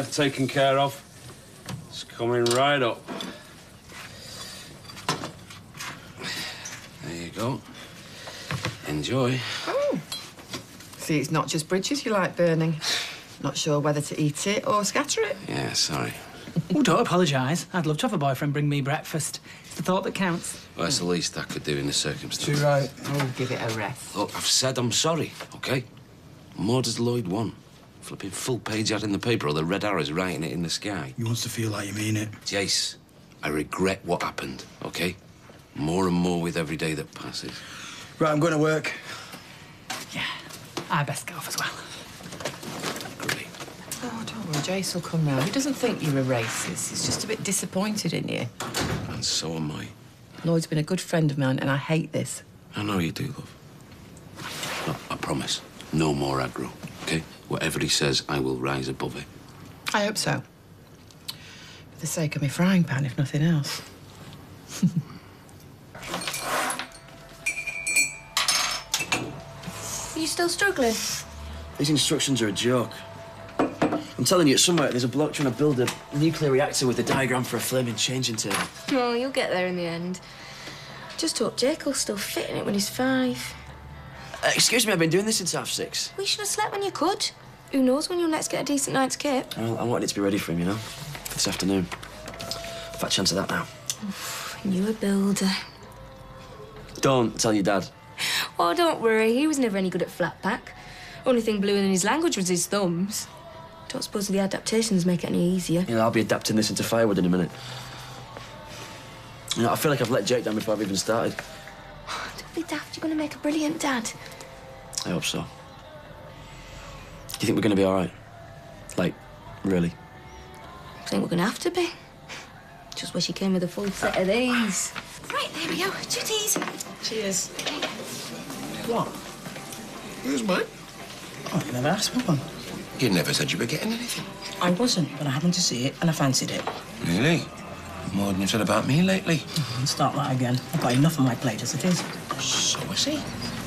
No, it's all taken care of. It's coming right up. There you go. Enjoy. Oh. See, it's not just bridges you like burning. Not sure whether to eat it or scatter it. Yeah, sorry. Oh, don't apologise. I'd love to have a boyfriend bring me breakfast. It's the thought that counts. Well, that's the least I could do in the circumstances. right. Oh, give it a rest. Look, I've said I'm sorry, okay? More does Lloyd want. Flipping full page ad in the paper or the red arrows writing it in the sky. He wants to feel like you mean it. Jace, I regret what happened, okay? More and more with every day that passes. Right, I'm going to work. Yeah, I best go off as well. Great. Oh, don't worry, Jace will come round. He doesn't think you're a racist. He's just a bit disappointed in you. And so am I. Lloyd's been a good friend of mine, and I hate this. I know you do, love. Look, I promise, no more aggro, okay? Whatever he says, I will rise above it. I hope so. For the sake of my frying pan, if nothing else. Are you still struggling? These instructions are a joke. I'm telling you, somewhere there's a bloke trying to build a nuclear reactor with a diagram for a flaming changing table. Oh, you'll get there in the end. Just hope Jake will still fit in it when he's five. Uh, excuse me, I've been doing this since half six. We should have slept when you could. Who knows when you'll next get a decent night's kip? Well, I wanted it to be ready for him, you know, this afternoon. Fat chance of that now. You a builder. Don't tell your dad. Oh, don't worry. He was never any good at flat pack. Only thing bluer than his language was his thumbs. Don't suppose the adaptations make it any easier. Know, I'll be adapting this into firewood in a minute. You know, I feel like I've let Jake down before I've even started. Don't be daft. You're going to make a brilliant dad. I hope so. Do you think we're going to be all right? Like, really? I think we're going to have to be. Just wish he came with a full set of these. Right, there we go. Chitties. Cheers. What? Who's mine? Oh, you never asked for one. You never said you were getting anything. I wasn't, but I happened to see it and I fancied it. Really? More than you've said about me lately. Don't start that again. I've got enough on my plate as it is. So is he?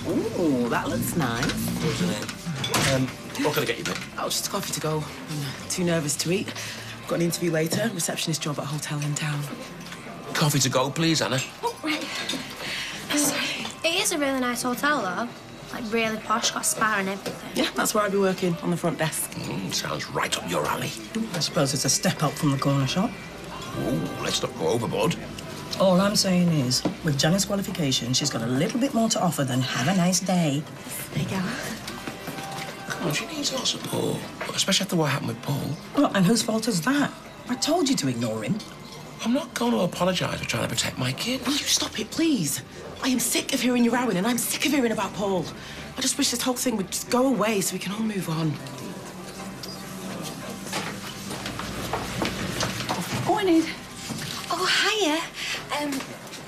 Ooh, that looks nice. Um, what can I get you, babe? Oh, just a coffee to go. I'm too nervous to eat. I've got an interview later, receptionist job at a hotel in town. Coffee to go, please, Anna. Oh, right. Sorry. It is a really nice hotel, though. Like, really posh, got a spa and everything. Yeah, that's where I'll be working, on the front desk. Mm, sounds right up your alley. I suppose it's a step up from the corner shop. Ooh, let's not go overboard. All I'm saying is, with Janice's qualification, she's got a little bit more to offer than have a nice day. There you go. Come on, she needs our support. Especially after what happened with Paul. Well, and whose fault is that? I told you to ignore him. I'm not going to apologise for trying to protect my kid. Will you stop it, please? I am sick of hearing you rowing, and I'm sick of hearing about Paul. I just wish this whole thing would just go away so we can all move on. Morning. Um,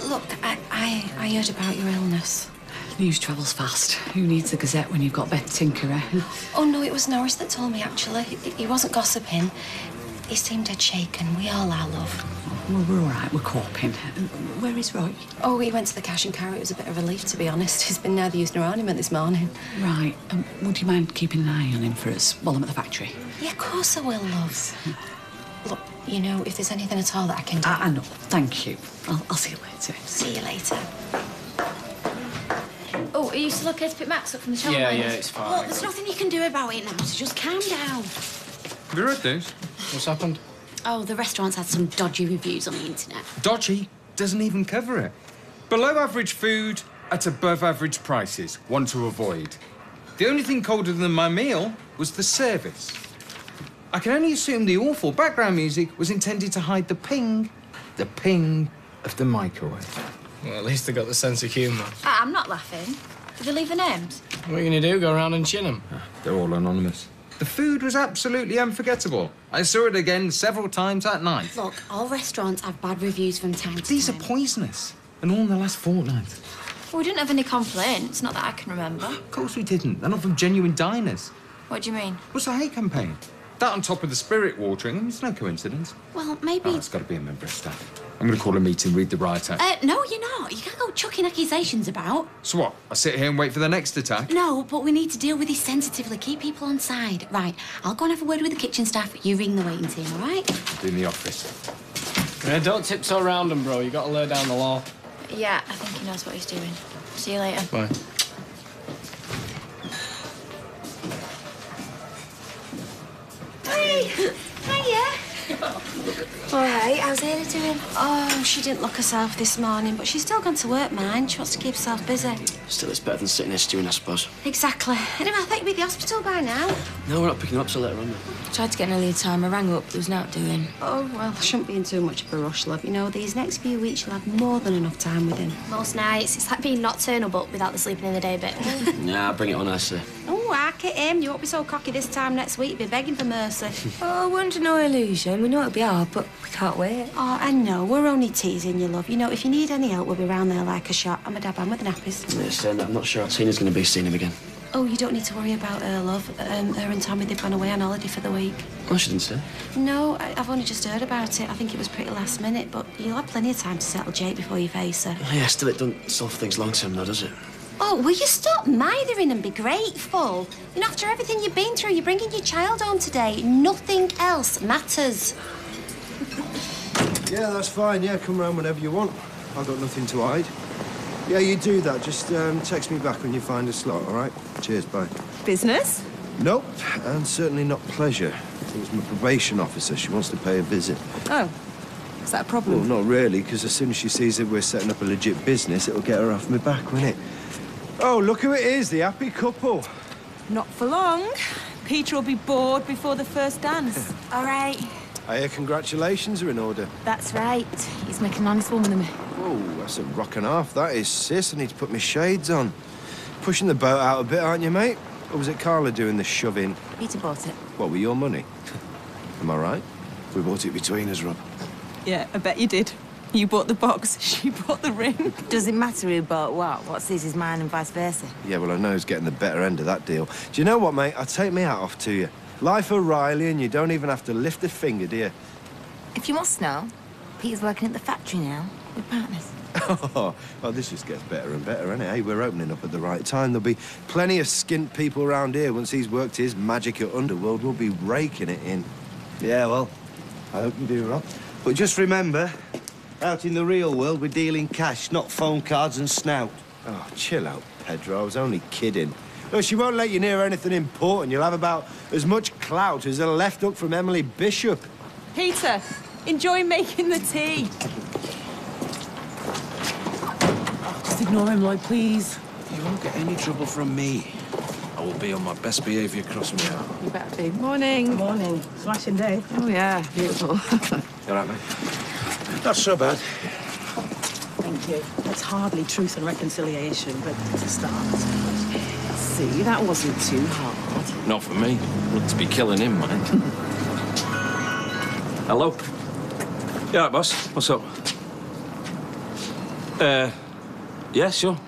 look, I, I, I heard about your illness. News travels fast. Who needs a gazette when you've got Beth Tinker? Oh, no, it was Norris that told me, actually. He, he wasn't gossiping. He seemed dead shaken. We all are, love. Well, we're all right. We're coping. Where is Roy? Oh, he went to the cash and carry. It was a bit of a relief, to be honest. He's been neither used nor ornament this morning. Right. Um, would you mind keeping an eye on him for us while I'm at the factory? Yeah, of course I will, love. Look, you know, if there's anything at all that I can do... I, I know. Thank you. I'll, I'll see you later. See you later. Oh, are you still okay to pick Max up from the child Yeah, line? yeah, it's fine. Look, there's nothing you can do about it now, so just calm down. Have you read those? What's happened? Oh, the restaurant's had some dodgy reviews on the internet. Dodgy doesn't even cover it. Below average food at above average prices. One to avoid. The only thing colder than my meal was the service. I can only assume the awful background music was intended to hide the ping, the ping of the microwave. Well, at least they got the sense of humour. Ah, I'm not laughing. Did they leave the names? What are you going to do? Go around and chin them? They're all anonymous. The food was absolutely unforgettable. I saw it again several times that night. Look, all restaurants have bad reviews from time to These are poisonous, and all in the last fortnight. Well, we didn't have any complaints, not that I can remember. Of course we didn't. They're not from genuine diners. What do you mean? What's the hate campaign? That on top of the spirit watering, it's no coincidence. Well, maybe. Oh, it's got to be a member of staff. I'm going to call a meeting, read the riot act. Uh, no, you're not. You can't go chucking accusations about. So what? I sit here and wait for the next attack? No, but we need to deal with this sensitively. Keep people on side. Right, I'll go and have a word with the kitchen staff. You ring the waiting team, all right? In the office. Yeah, don't tiptoe around him, bro. You got to lay down the law. Yeah, I think he knows what he's doing. See you later. Bye. Hey! Hiya! All right, how's Ada doing? Oh, she didn't look herself this morning, but she's still gone to work, mind. She wants to keep herself busy. Still, it's better than sitting here stewing, I suppose. Exactly. Anyway, I thought you'd be at the hospital by now. No, we're not picking up till later on. then. Tried to get an earlier time. I rang up. There was not doing. Oh, well, I shouldn't be in too much of a rush, love. You know, these next few weeks you'll have more than enough time with him. Most nights. It's like being nocturnal, but without the sleeping in the day bit. Nah, bring it on, I say. Oh, hack at him. You won't be so cocky this time next week. Be begging for mercy. Oh, we're under no illusion. We know it'll be hard, but we can't wait. Oh, I know. We're only teasing you, love. You know, if you need any help, we'll be round there like a shot. I'm a dab hand with the nappies. Yeah, saying I'm not sure how Tina's going to be seeing him again. Oh, you don't need to worry about her, love. Um, her and Tommy, they've gone away on holiday for the week. Oh, she didn't say. No, I, I've only just heard about it. I think it was pretty last minute, but you'll have plenty of time to settle Jake before you face her. Oh, yeah, still, it doesn't solve things long term, though, does it? Oh, will you stop mithering and be grateful? You know, after everything you've been through, you're bringing your child home today. Nothing else matters. Yeah, that's fine. Yeah, come round whenever you want. I've got nothing to hide. Yeah, you do that. Just um, text me back when you find a slot, all right? Cheers, bye. Business? Nope, and certainly not pleasure. It was my probation officer. She wants to pay a visit. Oh. Is that a problem? Well, not really, because as soon as she sees that we're setting up a legit business, it'll get her off my back, won't it? Oh, look who it is, the happy couple. Not for long. Peter will be bored before the first dance. All right. I hear congratulations are in order. That's right. He's making an honest woman of me. Oh, that's a rock and a half, that is, sis. I need to put my shades on. Pushing the boat out a bit, aren't you, mate? Or was it Carla doing the shoving? Peter bought it. What, with your money? Am I right? We bought it between us, Rob. Yeah, I bet you did. You bought the box, she bought the ring. Doesn't matter who bought what. What's his is mine and vice versa. Yeah, well, I know who's getting the better end of that deal. Do you know what, mate? I take me hat off to you. Life O'Reilly, and you don't even have to lift a finger, do you? If you must know, Peter's working at the factory now with partners. Oh, well, this just gets better and better, innit? Hey, we're opening up at the right time. There'll be plenty of skint people around here. Once he's worked his magic at Underworld, we'll be raking it in. Yeah, well, I hope you do, Rob. But just remember, out in the real world, we're dealing cash, not phone cards and snout. Oh, chill out, Pedro. I was only kidding. Look, she won't let you near anything important. You'll have about as much clout as a left hook from Emily Bishop. Peter, enjoy making the tea. Oh, just ignore him, Lloyd, please. You won't get any trouble from me. I will be on my best behaviour across me out. You better be. Morning. Morning. Smashing day. Oh, yeah. Beautiful. You all right, mate? Not so bad. Thank you. It's hardly truth and reconciliation, but it's a start. See, that wasn't too hard. Not for me. Look to be killing him, man. Hello? Yeah, all right, boss? What's up? Uh, yeah, sure.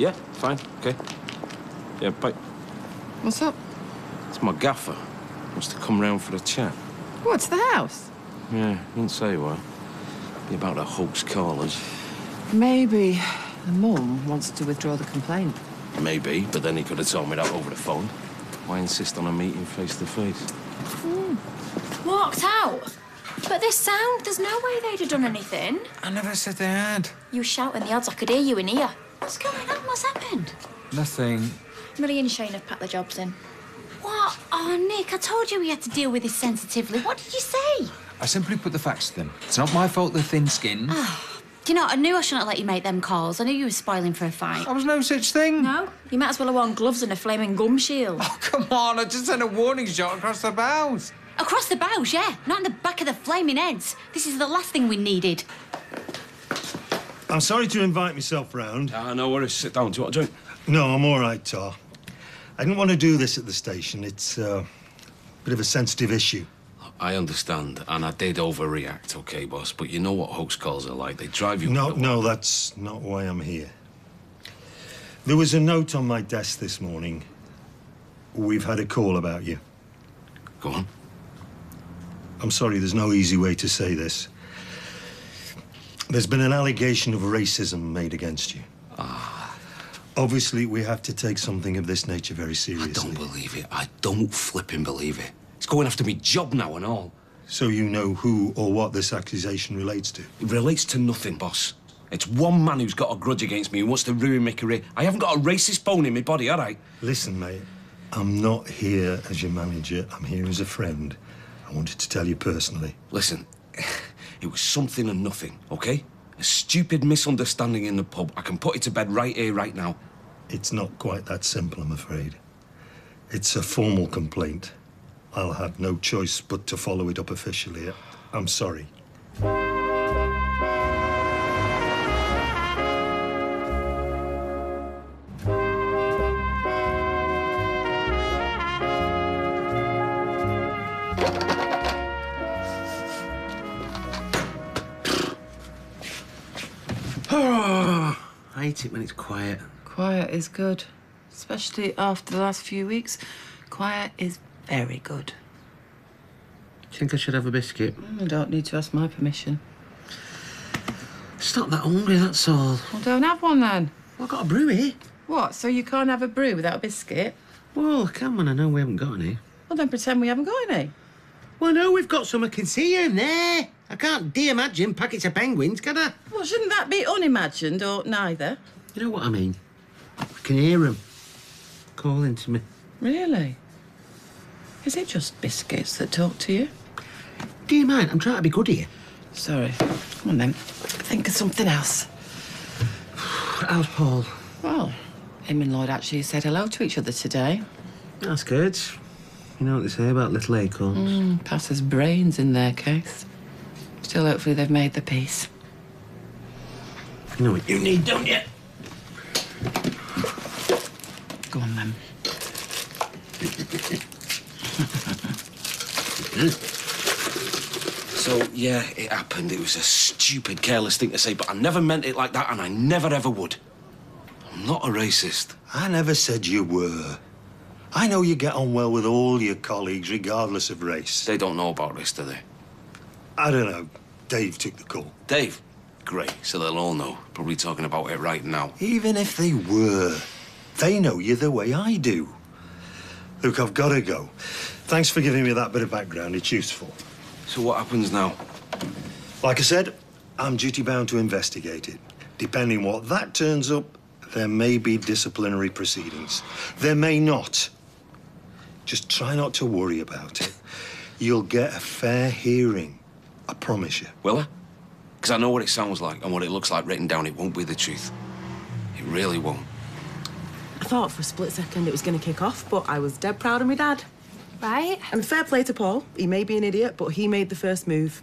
Yeah, fine, okay. Yeah, bye. What's up? It's my gaffer. Wants to come round for a chat. What's the house? Yeah, didn't say why. Be about the hoax callers. Maybe the mum wants to withdraw the complaint. Maybe, but then he could have told me that over the phone. Why insist on a meeting face to hmm. face? Walked out. But this sound, there's no way they'd have done anything. I never said they had. You were shouting the odds, I could hear you in here. What's going on? What's happened? Nothing. Millie and Shane have packed the jobs in. What? Oh, Nick, I told you we had to deal with this sensitively. What did you say? I simply put the facts to them. It's not my fault they're thin-skinned. Do you know, I knew I shouldn't have let you make them calls. I knew you were spoiling for a fight. There was no such thing. No? You might as well have worn gloves and a flaming gum shield. Oh, come on, I just sent a warning shot across the bows. Across the bows, yeah. Not in the back of the flaming heads. This is the last thing we needed. I'm sorry to invite myself round. Ah, no worries. Sit down. Do you want a drink? No, I'm all right, Tar. I didn't want to do this at the station. It's uh, a bit of a sensitive issue. I understand, and I did overreact, okay, boss? But you know what hoax calls are like. They drive you... No, no, that's not why I'm here. There was a note on my desk this morning. We've had a call about you. Go on. I'm sorry, there's no easy way to say this. There's been an allegation of racism made against you. Ah. Obviously, we have to take something of this nature very seriously. I don't believe it. I don't flipping believe it. Going after me job now and all. So you know who or what this accusation relates to? It relates to nothing, boss. It's one man who's got a grudge against me who wants to ruin my career. I haven't got a racist bone in my body, all right? Listen, mate, I'm not here as your manager. I'm here as a friend. I wanted to tell you personally. Listen, it was something and nothing, okay? A stupid misunderstanding in the pub. I can put it to bed right here, right now. It's not quite that simple, I'm afraid. It's a formal complaint. I'll have no choice but to follow it up officially. I'm sorry. I hate it when it's quiet. Quiet is good, especially after the last few weeks. Quiet is very good. Do you think I should have a biscuit? Mm, you don't need to ask my permission. It's not that hungry, that's all. Well, don't have one then. Well, I've got a brew here. What? So you can't have a brew without a biscuit? Well, come on, I know we haven't got any. Well, then pretend we haven't got any. Well, no, we've got some. I can see you in there. I can't de-imagine packets of penguins, can I? Well, shouldn't that be unimagined or neither? You know what I mean? I can hear them calling to me. Really? Is it just biscuits that talk to you? Do you mind? I'm trying to be good here. Sorry. Come on then. Think of something else. How's Paul? Well, him and Lloyd actually said hello to each other today. That's good. You know what they say about little acorns? Mm, passes brains in their case. Still, hopefully, they've made the peace. You know what you need, don't you? Go on then. So, yeah, it happened. It was a stupid, careless thing to say, but I never meant it like that, and I never ever would. I'm not a racist. I never said you were. I know you get on well with all your colleagues, regardless of race. They don't know about this, do they? I don't know. Dave took the call. Dave? Great, so they'll all know. Probably talking about it right now. Even if they were, they know you the way I do. Look, I've got to go. Thanks for giving me that bit of background. It's useful. So what happens now? Like I said, I'm duty bound to investigate it. Depending what that turns up, there may be disciplinary proceedings. There may not. Just try not to worry about it. You'll get a fair hearing. I promise you. Will I? Because I know what it sounds like and what it looks like written down. It won't be the truth. It really won't. I thought for a split second it was going to kick off, but I was dead proud of my dad. Right? And fair play to Paul. He may be an idiot, but he made the first move.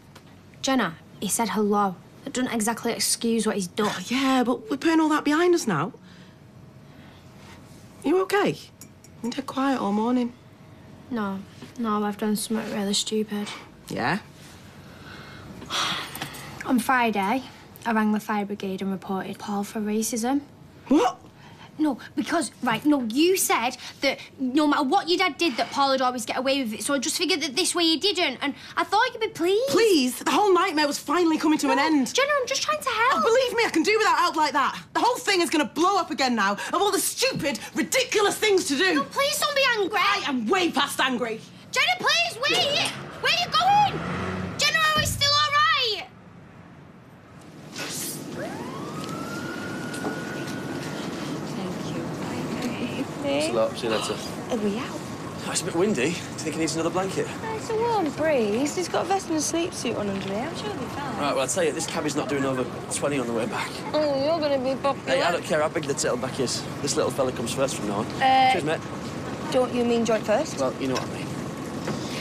Jenna, he said hello. That doesn't exactly excuse what he's done. Yeah, but we're putting all that behind us now. You okay? You dead quiet all morning. No, no, I've done something really stupid. Yeah? On Friday, I rang the fire brigade and reported Paul for racism. What? No, because, right, no, you said that no matter what your dad did, that Paul would always get away with it. So I just figured that this way he didn't. And I thought you'd be pleased. Please? The whole nightmare was finally coming to an end. Jenna, I'm just trying to help. Oh, believe me, I can do without help like that. The whole thing is going to blow up again now of all the stupid, ridiculous things to do. No, please don't be angry. I am way past angry. Jenna, please, wait! Where are you going? Jenna, are we still all right? Thanks a lot. See you later. Are we out? Oh, it's a bit windy. Do you think he needs another blanket? It's a warm breeze. He's got a vest and a sleep suit on under here. I'm sure he'll be fine. Right, well, I'll tell you, this cabby's not doing over 20 on the way back. Oh, you're going to be popular. Hey, I don't care how big the tailback is. This little fella comes first from now on. Uh, Cheers, mate. Don't you mean joint first? Well, you know what I mean.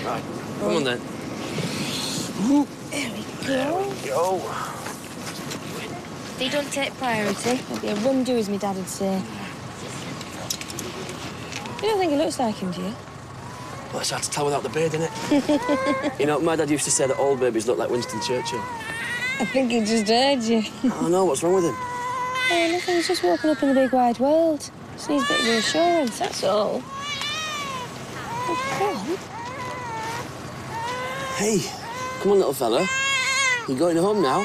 Right, come on then. Ooh. There we go. Go. They don't take priority. It'll be a run do, as my dad would say. You don't think he looks like him, do you? Well, it's hard to tell without the beard, isn't it? you know, my dad used to say that all babies look like Winston Churchill. I think he just heard you. I know, what's wrong with him? Oh, nothing. He's just walking up in the big wide world. Just needs a bit of reassurance, that's all. Oh, come on. Hey, come on, little fella. You going home now?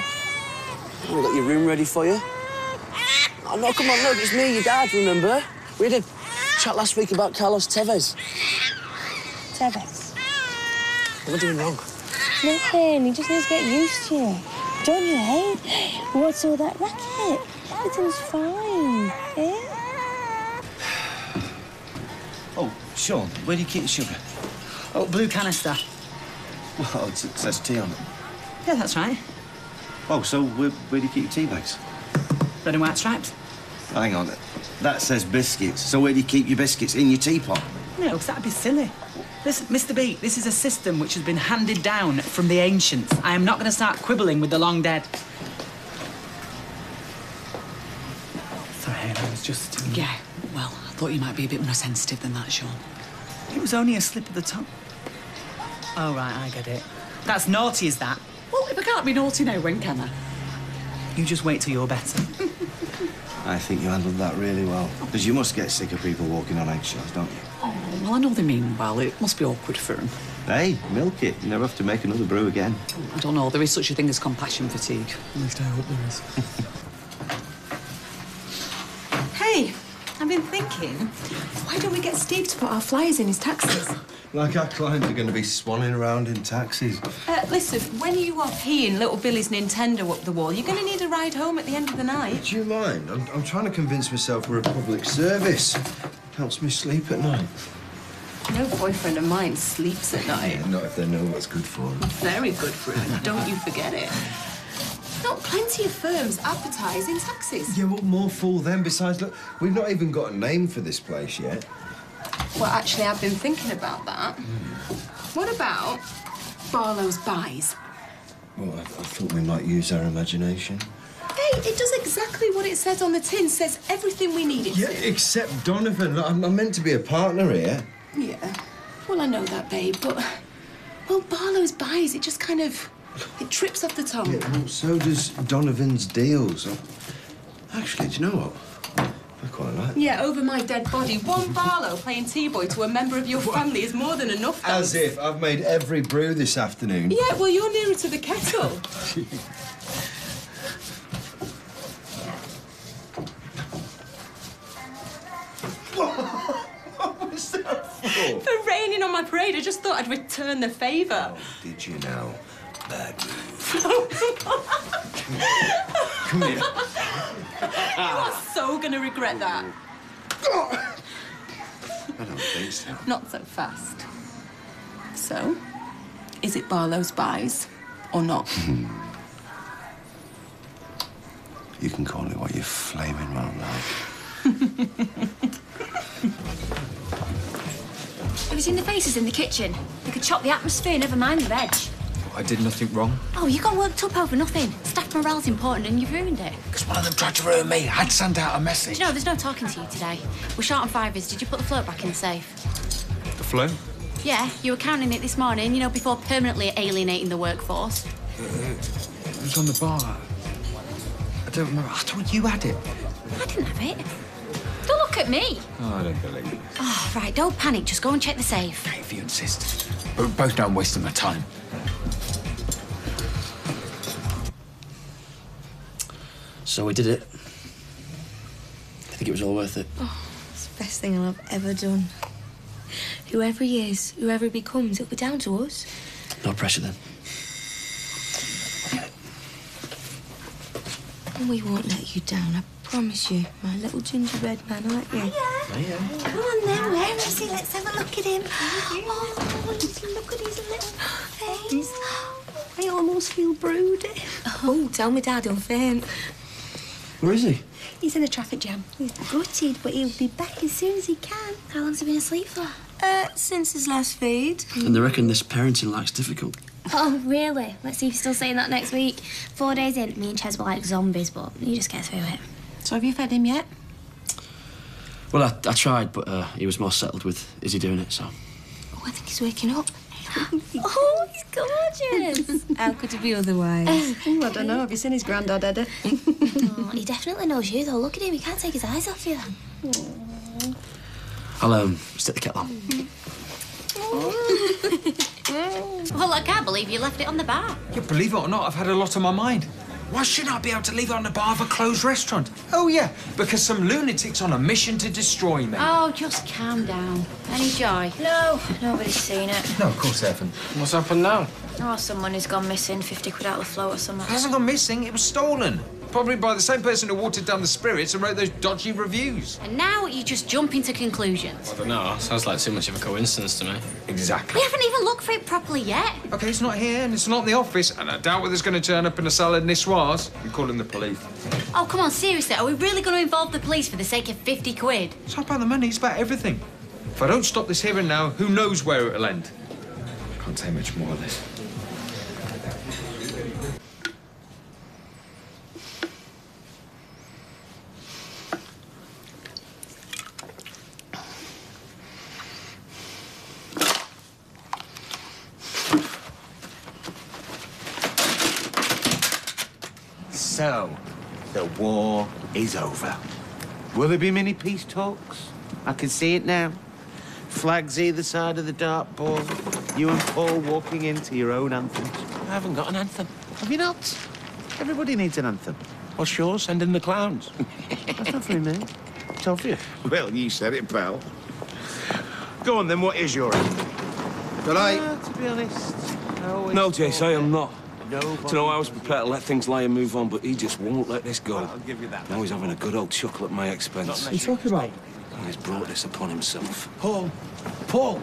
We've got your room ready for you. Oh, no, come on, look, it's me, your dad, remember? We had a chat last week about Carlos Tevez. Tevez. What am I doing wrong? Nothing. He just needs to get used to you. Don't you, eh? What's all that racket? Everything's fine, eh? Oh, Sean, where do you keep the sugar? Oh, blue canister. Well, it says tea on it. Yeah, that's right. Oh, so where, where do you keep your tea bags? Red and white stripes. Hang on. That says biscuits. So where do you keep your biscuits? In your teapot? No, because that'd be silly. Listen, Mr. B, this is a system which has been handed down from the ancients. I am not going to start quibbling with the long dead. Sorry, Hayley, I was just... um, Yeah, well, I thought you might be a bit more sensitive than that, Sean. It was only a slip of the tongue. Oh, right, I get it. That's naughty, is that? Well, if I can't be naughty now, when can I? You just wait till you're better. I think you handled that really well. Because you must get sick of people walking on eggshells, don't you? Oh, well, I know they mean well. It must be awkward for them. Hey, milk it. You never have to make another brew again. I don't know. There is such a thing as compassion fatigue. At least I hope there is. Hey, I've been thinking, why don't we get Steve to put our flyers in his taxis? Like our clients are going to be swanning around in taxis. Uh, listen, when you are peeing little Billy's Nintendo up the wall, you're going to need a ride home at the end of the night. Do you mind? I'm, I'm trying to convince myself we're a public service. Helps me sleep at night. No boyfriend of mine sleeps at night. Not if they know what's good for them. Very good for them. Don't you forget it. Not plenty of firms advertise in taxis. Yeah, well, more fool them. Besides, look, we've not even got a name for this place yet. Well, actually, I've been thinking about that. Hmm. What about Barlow's Buys? Well, I, I thought we might use our imagination. Hey, it does exactly what it says on the tin. Says everything we need it Yeah, to. except Donovan. I'm, I'm meant to be a partner here. Yeah. Well, I know that, babe, but well, Barlow's Buys. It just kind of it trips off the tongue. Yeah, well, so does Donovan's deals. Actually, do you know what? Quite like. Yeah, over my dead body. One Barlow playing T-boy to a member of your family is more than enough. As if I've made every brew this afternoon. Yeah, well, you're nearer to the kettle. what was that for? For raining on my parade, I just thought I'd return the favour. Oh, did you know? Bad Come here. You are so gonna regret that. I don't think so. Not so fast. So, is it Barlow's buys or not? You can call it what you flaming well like. Have you seen the faces in the kitchen? They could chop the atmosphere, never mind the veg. I did nothing wrong. Oh, you got worked up over nothing. Staff morale's important and you've ruined it. Because one of them tried to ruin me. I'd send out a Do message. you know, there's no talking to you today. We're short on fivers. Did you put the float back in the safe? The float? Yeah, you were counting it this morning, you know, before permanently alienating the workforce. Uh, it was on the bar. I don't remember. I thought you had it. I didn't have it. Don't look at me. Oh, I don't believe it. Oh, right, don't panic. Just go and check the safe. If you insist. But we both don't waste my time. So we did it. I think it was all worth it. Oh, it's the best thing I've ever done. Whoever he is, whoever he becomes, it'll be down to us. No pressure then. We won't let you down, I promise you. My little gingerbread man, aren't you? Come on then, where is he? Let's have a look at him. Oh, just look at his little face. I almost feel broody. Oh, tell me dad he'll faint. Where is he? He's in a traffic jam. He's gutted, but he'll be back as soon as he can. How long's he been asleep for? Uh, since his last feed. And they reckon this parenting life's difficult. Oh, really? Let's see if he's still saying that next week. Four days in, me and Ches were like zombies, but you just get through it. So have you fed him yet? Well, I, I tried, but uh, he was more settled with is he doing it, so. Oh, I think he's waking up. oh, he's gorgeous. How could it be otherwise? I don't know. Have you seen his granddad, Eddie? oh, he definitely knows you, though. Look at him. He can't take his eyes off you. I'll um, stick the kettle on. Well, I can't believe you left it on the bar. Yeah, believe it or not, I've had a lot on my mind. Why shouldn't I be able to leave it on the bar of a closed restaurant? Oh, yeah, because some lunatic's on a mission to destroy me. Oh, just calm down. Any joy? No, nobody's seen it. No, of course they haven't. What's happened now? Oh, someone money's gone missing, 50 quid out of the float or something. It hasn't gone missing, it was stolen. Probably by the same person who watered down the spirits and wrote those dodgy reviews. And now you just jump into conclusions. I don't know. Sounds like too much of a coincidence to me. Exactly. We haven't even looked for it properly yet. Okay, it's not here and it's not in the office, and I doubt whether it's going to turn up in a salad niçoise. You call in the police. Oh, come on, seriously, are we really going to involve the police for the sake of 50 quid? It's not about the money, it's about everything. If I don't stop this here and now, who knows where it'll end? I Can't say much more of this. So, the war is over. Will there be many peace talks? I can see it now. Flags either side of the dartboard. You and Paul walking into your own anthems. I haven't got an anthem. Have you not? Everybody needs an anthem. What's yours? Send in the clowns. That's not very me. It's obvious. well, you said it, pal. Go on, then. What is your anthem? Uh, but I... to be honest, I always No, Jace, I am not. Nobody- To know I was prepared to let things lie and move on, but he just won't let this go. I'll give you that. Now he's having a good old chuckle at my expense. What are you talking about? And he's brought this upon himself. Paul. Paul.